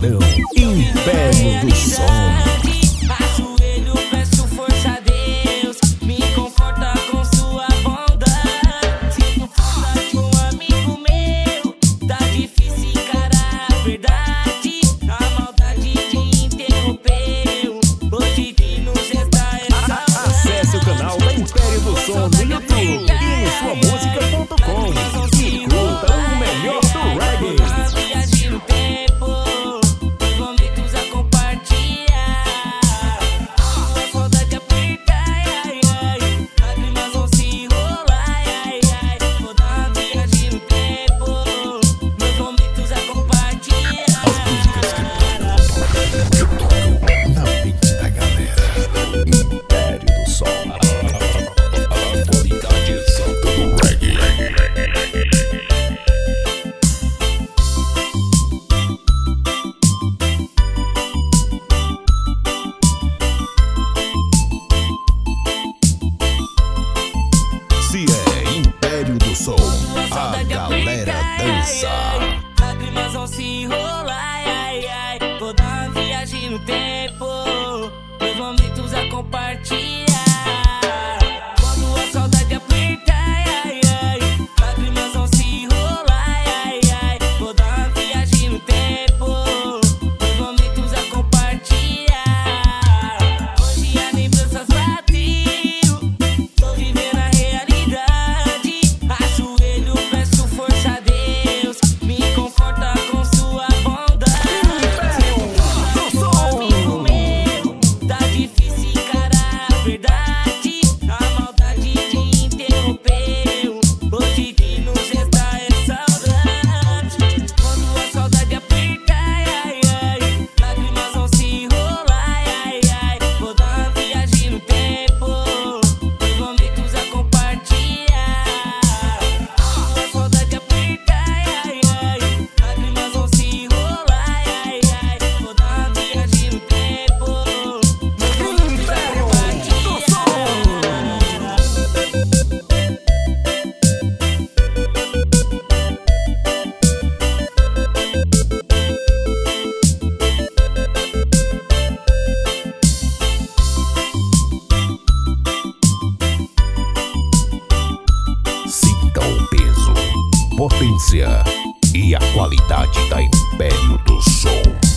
do. saudade a galera dança. Lágrimas vão se enrolar, ai, ai. Vou dar uma viagem no tempo, os momentos a compartilhar. Potência e a qualidade da Império do Som.